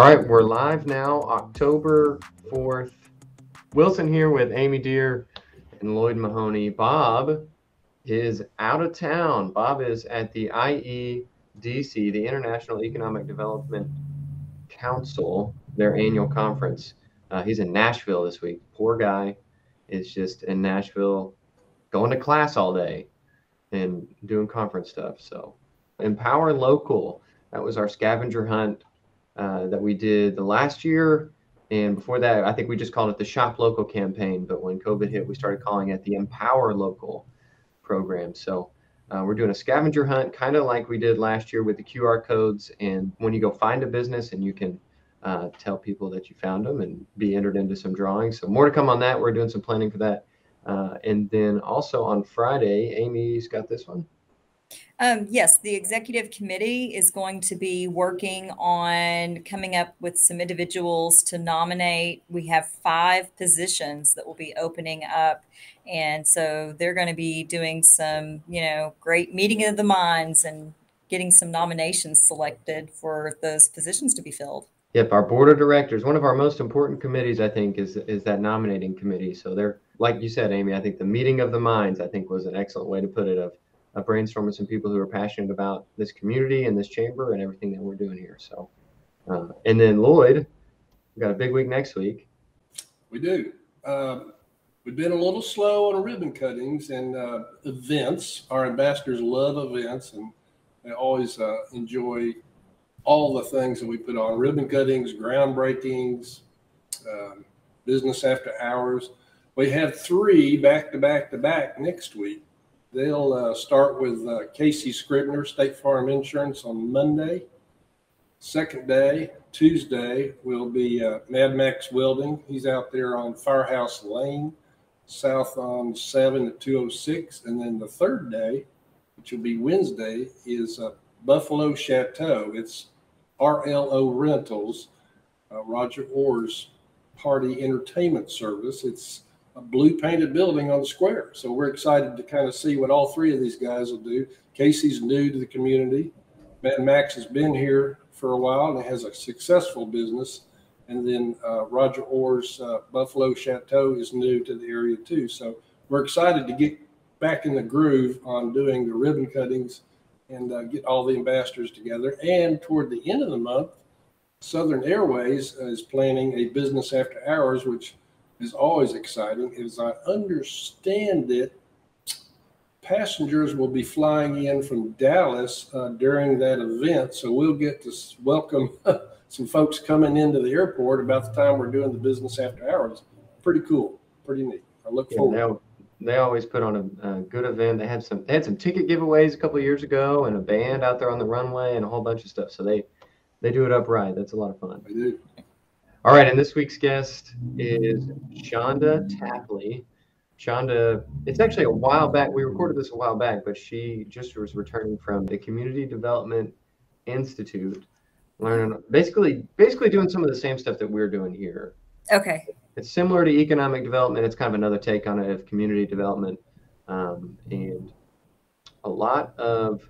All right, we're live now, October 4th. Wilson here with Amy Deer and Lloyd Mahoney. Bob is out of town. Bob is at the IEDC, the International Economic Development Council, their annual conference. Uh, he's in Nashville this week. Poor guy is just in Nashville going to class all day and doing conference stuff. So, Empower Local, that was our scavenger hunt uh, that we did the last year. And before that, I think we just called it the Shop Local campaign. But when COVID hit, we started calling it the Empower Local program. So uh, we're doing a scavenger hunt, kind of like we did last year with the QR codes. And when you go find a business and you can uh, tell people that you found them and be entered into some drawings. So more to come on that. We're doing some planning for that. Uh, and then also on Friday, Amy's got this one. Um, yes, the executive committee is going to be working on coming up with some individuals to nominate. We have five positions that will be opening up. And so they're going to be doing some, you know, great meeting of the minds and getting some nominations selected for those positions to be filled. Yep, our board of directors, one of our most important committees, I think, is is that nominating committee. So they're like you said, Amy, I think the meeting of the minds, I think was an excellent way to put it of uh, brainstorming some people who are passionate about this community and this chamber and everything that we're doing here. So, uh, and then Lloyd, we got a big week next week. We do. Uh, we've been a little slow on ribbon cuttings and uh, events. Our ambassadors love events and they always uh, enjoy all the things that we put on ribbon cuttings, groundbreakings, um, business after hours. We have three back to back to back next week. They'll uh, start with uh, Casey Scribner, State Farm Insurance on Monday. Second day, Tuesday, will be uh, Mad Max Welding. He's out there on Firehouse Lane, south on 7 at 206. And then the third day, which will be Wednesday, is uh, Buffalo Chateau. It's RLO Rentals, uh, Roger Orr's party entertainment service. It's a blue painted building on the square. So we're excited to kind of see what all three of these guys will do. Casey's new to the community. Mad Max has been here for a while and has a successful business. And then uh, Roger Orr's uh, Buffalo Chateau is new to the area too. So we're excited to get back in the groove on doing the ribbon cuttings and uh, get all the ambassadors together. And toward the end of the month, Southern Airways is planning a business after hours, which is always exciting. As I understand it, passengers will be flying in from Dallas uh, during that event. So we'll get to welcome some folks coming into the airport about the time we're doing the business after hours. Pretty cool, pretty neat. I look forward. Yeah, they always put on a, a, good event. They had some they had some ticket giveaways a couple years ago and a band out there on the runway and a whole bunch of stuff. So they they do it up right. That's a lot of fun. They do. All right, and this week's guest is Chonda Tapley. Chonda, it's actually a while back. We recorded this a while back, but she just was returning from the Community Development Institute, learning basically basically doing some of the same stuff that we're doing here. Okay. It's similar to economic development. It's kind of another take on it of community development, um, and a lot of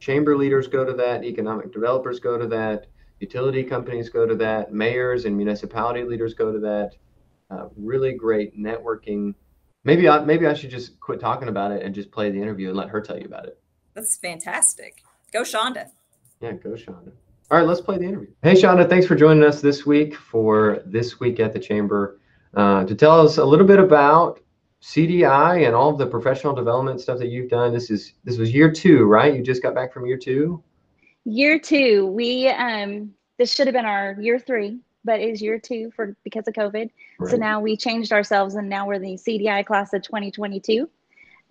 chamber leaders go to that. Economic developers go to that utility companies go to that, mayors and municipality leaders go to that. Uh, really great networking. Maybe I, maybe I should just quit talking about it and just play the interview and let her tell you about it. That's fantastic. Go Chonda. Yeah, go Chonda. All right, let's play the interview. Hey, Chonda, thanks for joining us this week for this week at the Chamber uh, to tell us a little bit about CDI and all of the professional development stuff that you've done. This is this was year two, right? You just got back from year two. Year two, we um this should have been our year three, but it's year two for because of COVID. Right. So now we changed ourselves and now we're the CDI class of 2022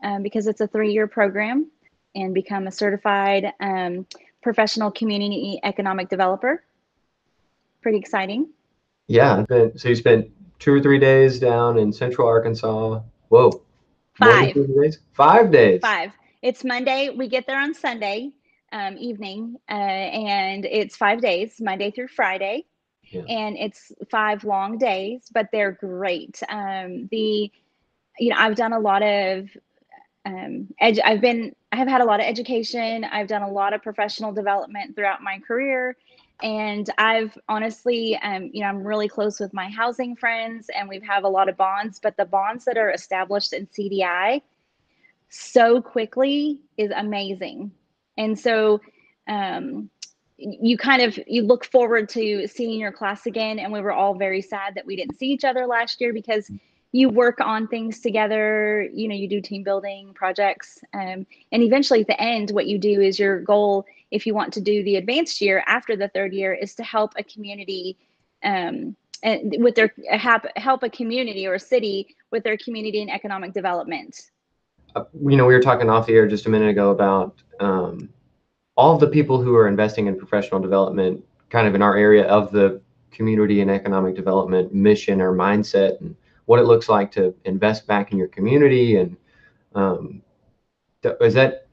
um, because it's a three-year program and become a certified um, professional community economic developer. Pretty exciting. Yeah. So you spent two or three days down in Central Arkansas. Whoa. Five. Days? Five days. Five. It's Monday. We get there on Sunday um, evening, uh, and it's five days, Monday through Friday, yeah. and it's five long days, but they're great. Um, the, you know, I've done a lot of, um, edu- I've been I have had a lot of education. I've done a lot of professional development throughout my career. And I've honestly, um, you know, I'm really close with my housing friends and we have a lot of bonds, but the bonds that are established in CDI so quickly is amazing. And so, um, you kind of you look forward to seeing your class again. And we were all very sad that we didn't see each other last year because you work on things together. You know you do team building projects. Um, and eventually at the end what you do is your goal if you want to do the advanced year after the third year is to help a community um, and with their help, help a community or a city with their community and economic development you know we were talking off the air just a minute ago about um, all the people who are investing in professional development kind of in our area of the community and economic development mission or mindset and what it looks like to invest back in your community and um, th- is that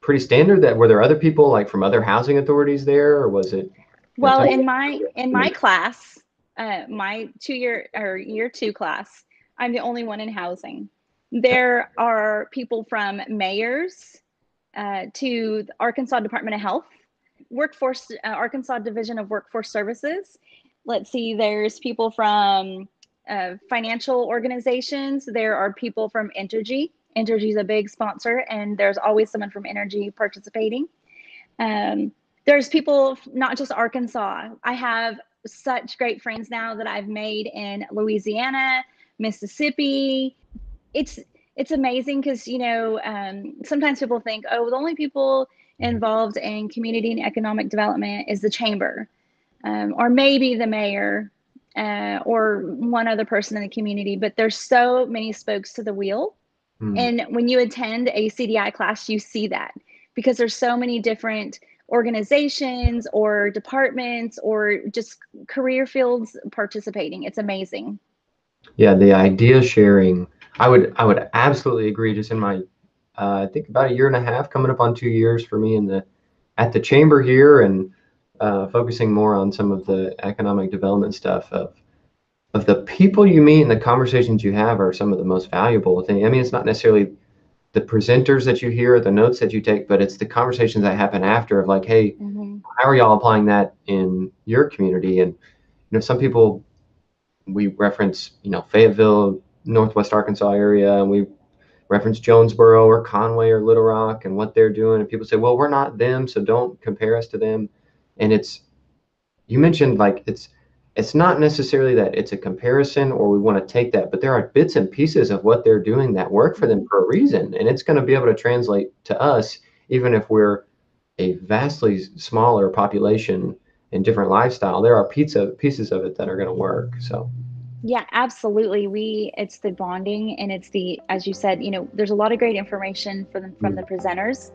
pretty standard that were there other people like from other housing authorities there or was it? Well in my in my class uh, my two year or year two class i'm the only one in housing there are people from mayors uh, to the arkansas department of health workforce uh, arkansas division of workforce services let's see there's people from uh, financial organizations. There are people from Entergy. Entergy is a big sponsor, and there's always someone from Entergy participating. Um, there's people, not just Arkansas. I have such great friends now that I've made in Louisiana, Mississippi. It's it's amazing because you know um, sometimes people think, oh, the only people involved in community and economic development is the chamber, um, or maybe the mayor, uh, or one other person in the community, but there's so many spokes to the wheel. Mm. And when you attend a CDI class, you see that because there's so many different organizations or departments or just career fields participating. It's amazing. Yeah, the idea sharing. I would I would absolutely agree. Just in my, uh, I think about a year and a half, coming up on two years for me in the at the chamber here, and uh, focusing more on some of the economic development stuff of of the people you meet and the conversations you have are some of the most valuable thing. I mean, it's not necessarily the presenters that you hear, the notes that you take, but it's the conversations that happen after of like, hey, mm-hmm. how are y'all applying that in your community? And you know, some people we reference, you know, Fayetteville, Northwest Arkansas area, and we reference Jonesboro or Conway or Little Rock and what they're doing. And people say, well, we're not them, so don't compare us to them. And it's you mentioned like it's it's not necessarily that it's a comparison or we want to take that but there are bits and pieces of what they're doing that work for them for a reason. And it's going to be able to translate to us even if we're a vastly smaller population and different lifestyle. There are pizza pieces of it that are going to work so yeah absolutely we it's the bonding and it's the as you said you know there's a lot of great information from from mm. the presenters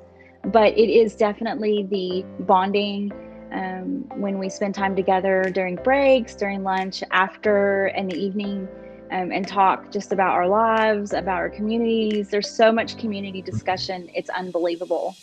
but it is definitely the bonding um, when we spend time together during breaks, during lunch, after, in the evening, um, and talk just about our lives, about our communities. There's so much community discussion. It's unbelievable.